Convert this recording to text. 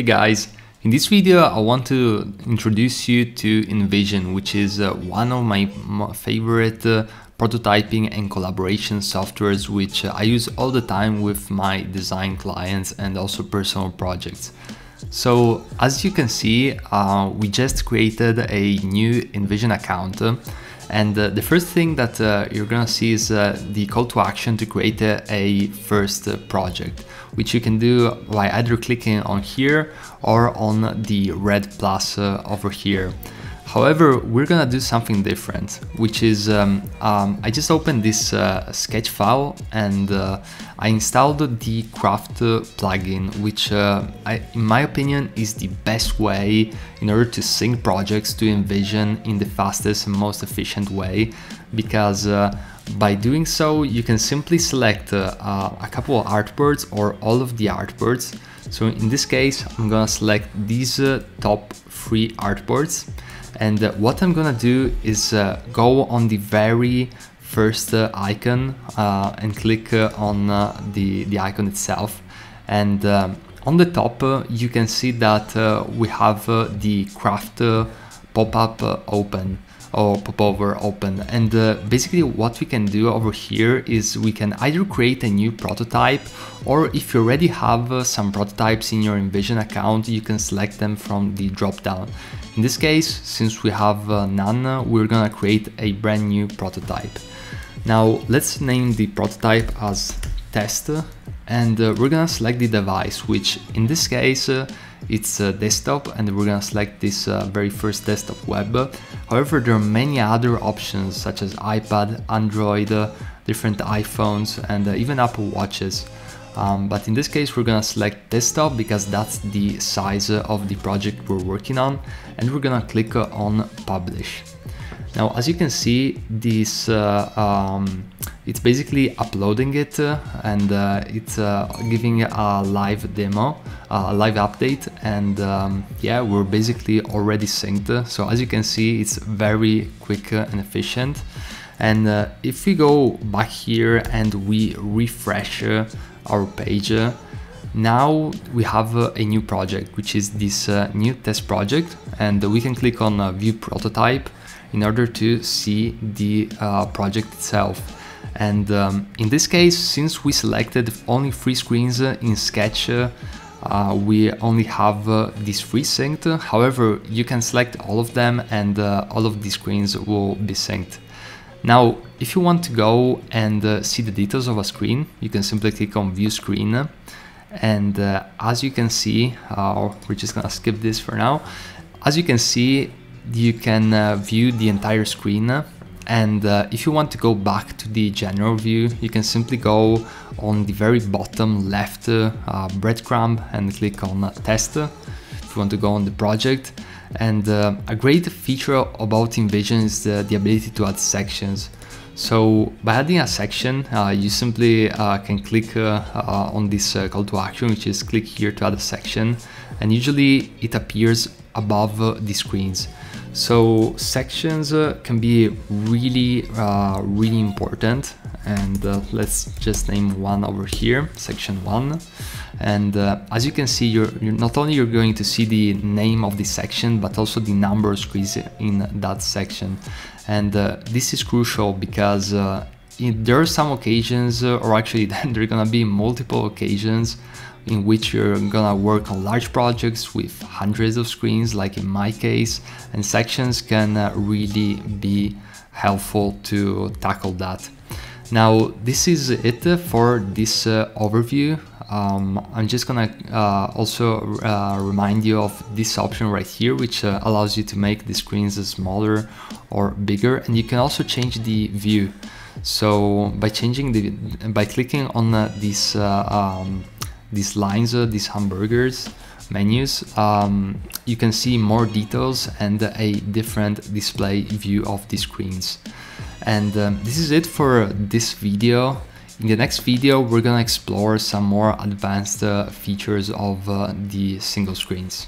Hey guys, in this video I want to introduce you to InVision, which is uh, one of my, favorite uh, prototyping and collaboration softwares which uh, I use all the time with my design clients and also personal projects. So as you can see, uh, we just created a new InVision account and uh, the first thing that uh, you're gonna see is uh, the call to action to create a, a first uh, project, which you can do by either clicking on here or on the red plus uh, over here. However, we're gonna do something different, which is um, um, I just opened this uh, sketch file and uh, I installed the Craft plugin, which uh, I, in my opinion is the best way in order to sync projects to InVision in the fastest and most efficient way, because uh, by doing so, you can simply select uh, a couple of artboards or all of the artboards. So in this case, I'm gonna select these top three artboards and uh, what I'm gonna do is uh, go on the very first uh, icon and click on the, the icon itself. And um, on the top you can see that we have the craft pop-up open or popover open and uh, basically what we can do over here is we can either create a new prototype or if you already have uh, some prototypes in your InVision account you can select them from the drop down. In this case since we have uh, none we're gonna create a brand new prototype. Now let's name the prototype as test and uh, we're gonna select the device which in this case uh, it's desktop and we're gonna select this uh, very first desktop web. However, there are many other options such as iPad, Android, uh, different iPhones and uh, even Apple Watches. Um, but in this case we're gonna select desktop because that's the size of the project we're working on and we're gonna click on publish. Now as you can see this uh, um, it's basically uploading it and uh, it's uh, giving a live demo, uh, live update and um, yeah we're basically already synced. So as you can see it's very quick and efficient. And uh, if we go back here and we refresh uh, our page now we have a new project which is this new test project. And we can click on view prototype in order to see the project itself. And um, in this case, since we selected only three screens uh, in Sketch, uh, uh, we only have uh, these three synced. However, you can select all of them and uh, all of these screens will be synced. Now, if you want to go and uh, see the details of a screen, you can simply click on view screen. And as you can see, we're just gonna skip this for now. As you can see, you can view the entire screen and uh, if you want to go back to the general view, you can simply go on the very bottom left uh, breadcrumb and click on uh, test if you want to go on the project. And uh, a great feature about InVision is the, the ability to add sections. So by adding a section, uh, you simply uh, can click uh, uh on this uh, call to action, which is click here to add a section, and usually it appears above uh, the screens. So sections uh, can be really, uh, really important. And uh, let's just name one over here, section one. And uh, as you can see, you're, you're, not only you're going to see the name of the section, but also the number screens in that section. And uh, this is crucial because uh, there are some occasions, or actually there are gonna be multiple occasions in which you're gonna work on large projects with hundreds of screens like in my case and sections can uh, really be helpful to tackle that. Now this is it for this uh, overview. Um, I'm just gonna uh, also uh, remind you of this option right here which uh, allows you to make the screens smaller or bigger and you can also change the view. So by changing the by clicking on uh, this um, these lines, uh, these hamburgers menus, um, you can see more details and a different display view of the screens. And um, this is it for this video. In the next video, we're gonna explore some more advanced uh, features of uh, the single screens.